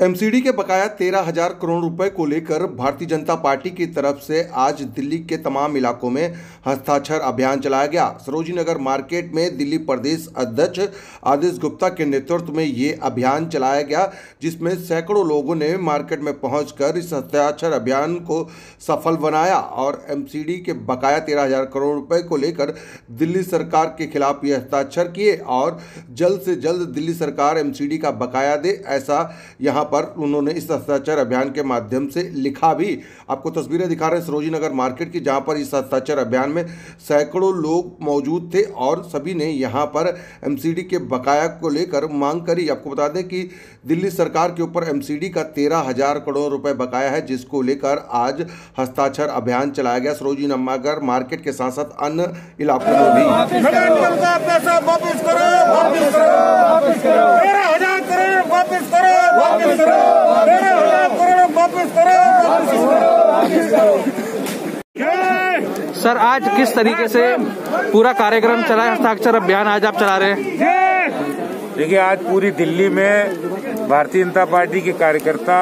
MCD के बकाया तेरह हज़ार करोड़ रुपए को लेकर भारतीय जनता पार्टी की तरफ़ से आज दिल्ली के तमाम इलाकों में हस्ताक्षर अभियान चलाया गया। सरोजी नगर मार्केट में दिल्ली प्रदेश अध्यक्ष आदेश गुप्ता के नेतृत्व में ये अभियान चलाया गया, जिसमें सैकड़ों लोगों ने मार्केट में पहुंचकर इस हस्ताक्षर अभियान को सफल बनाया और एमसीडी के बकाया तेरह करोड़ रुपये को लेकर दिल्ली सरकार के खिलाफ ये हस्ताक्षर किए और जल्द से जल्द दिल्ली सरकार एमसीडी का बकाया दे, ऐसा यहाँ पर उन्होंने इस हस्ताक्षर अभियान के माध्यम से लिखा भी। आपको तस्वीरें दिखा रहे हैं सरोजी नगर मार्केट की, जहाँ पर इस हस्ताक्षर अभियान में सैकड़ों लोग मौजूद थे और सभी ने यहाँ पर एमसीडी के बकाया को लेकर मांग करी। आपको बता दें कि दिल्ली सरकार के ऊपर एमसीडी का तेरह हज़ार करोड़ रुपए बकाया है, जिसको लेकर आज हस्ताक्षर अभियान चलाया गया। सरोजी नगर मार्केट के साथ साथ अन्य इलाकों में भी। वापस करो वापस करो तेरह हज़ार करोड़ वापस करो। वापस करो तेरह हज़ार करोड़ वापस करो वापस करो सर आज किस तरीके से पूरा कार्यक्रम चला है? हस्ताक्षर अभियान आज आप चला रहे हैं। देखिए आज पूरी दिल्ली में भारतीय जनता पार्टी के कार्यकर्ता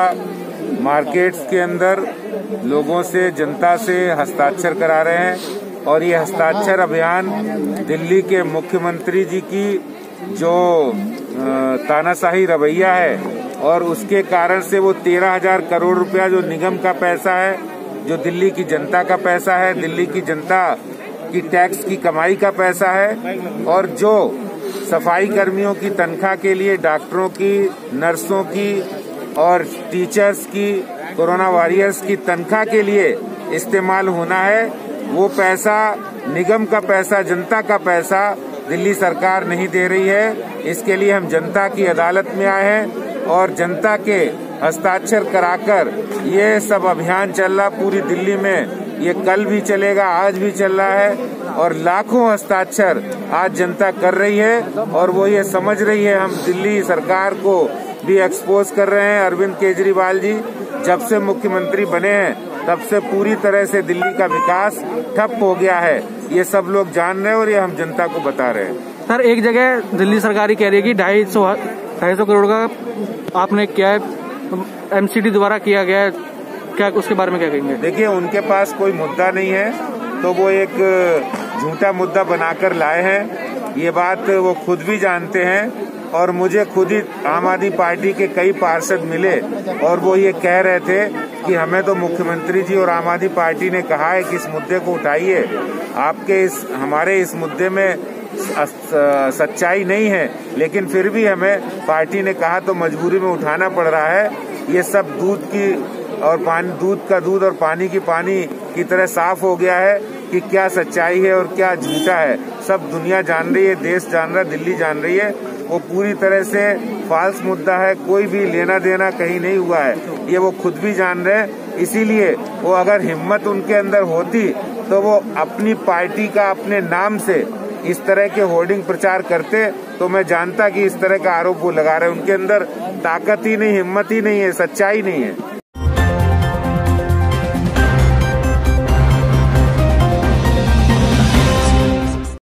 मार्केट्स के अंदर लोगों से जनता से हस्ताक्षर करा रहे हैं और ये हस्ताक्षर अभियान दिल्ली के मुख्यमंत्री जी की जो तानाशाही रवैया है और उसके कारण से वो तेरह हज़ार करोड़ रुपया जो निगम का पैसा है, जो दिल्ली की जनता का पैसा है, दिल्ली की जनता की टैक्स की कमाई का पैसा है, और जो सफ़ाई कर्मियों की तनख्वाह के लिए डॉक्टरों की, नर्सों की और टीचर्स की, कोरोना वॉरियर्स की तनख्वाह के लिए इस्तेमाल होना है, वो पैसा निगम का पैसा, जनता का पैसा दिल्ली सरकार नहीं दे रही है। इसके लिए हम जनता की अदालत में आए हैं। और जनता के हस्ताक्षर कराकर ये सब अभियान चल रहा पूरी दिल्ली में ये कल भी चलेगा, आज भी चल रहा है और लाखों हस्ताक्षर आज जनता कर रही है और वो ये समझ रही है। हम दिल्ली सरकार को भी एक्सपोज कर रहे हैं। अरविंद केजरीवाल जी जब से मुख्यमंत्री बने हैं, तब से पूरी तरह से दिल्ली का विकास ठप हो गया है। ये सब लोग जान रहे हैं और ये हम जनता को बता रहे हैं। सर, एक जगह दिल्ली सरकार ही कह रही है कि ढाई सौ ढाई सौ करोड़ का आपने क्या है? एमसीडी द्वारा किया गया है। क्या उसके बारे में क्या कहेंगे? देखिए, उनके पास कोई मुद्दा नहीं है तो वो एक झूठा मुद्दा बनाकर लाए हैं। ये बात वो खुद भी जानते हैं। और मुझे खुद ही आम आदमी पार्टी के कई पार्षद मिले और वो ये कह रहे थे कि हमें तो मुख्यमंत्री जी और आम आदमी पार्टी ने कहा है कि इस मुद्दे को उठाइए। आपके इस, हमारे इस मुद्दे में सच्चाई नहीं है, लेकिन फिर भी हमें पार्टी ने कहा तो मजबूरी में उठाना पड़ रहा है। ये सब दूध की और पानी, दूध का दूध और पानी की पानी की तरह साफ़ हो गया है कि क्या सच्चाई है और क्या झूठा है। सब दुनिया जान रही है, देश जान रहा है, दिल्ली जान रही है। वो पूरी तरह से फाल्स मुद्दा है, कोई भी लेना देना कहीं नहीं हुआ है। ये वो खुद भी जान रहे हैं, इसीलिए वो अगर हिम्मत उनके अंदर होती तो वो अपनी पार्टी का अपने नाम से इस तरह के होर्डिंग प्रचार करते तो मैं जानता कि इस तरह का आरोप वो लगा रहे उनके अंदर। ताकत ही नहीं, हिम्मत ही नहीं है, सच्चाई नहीं है।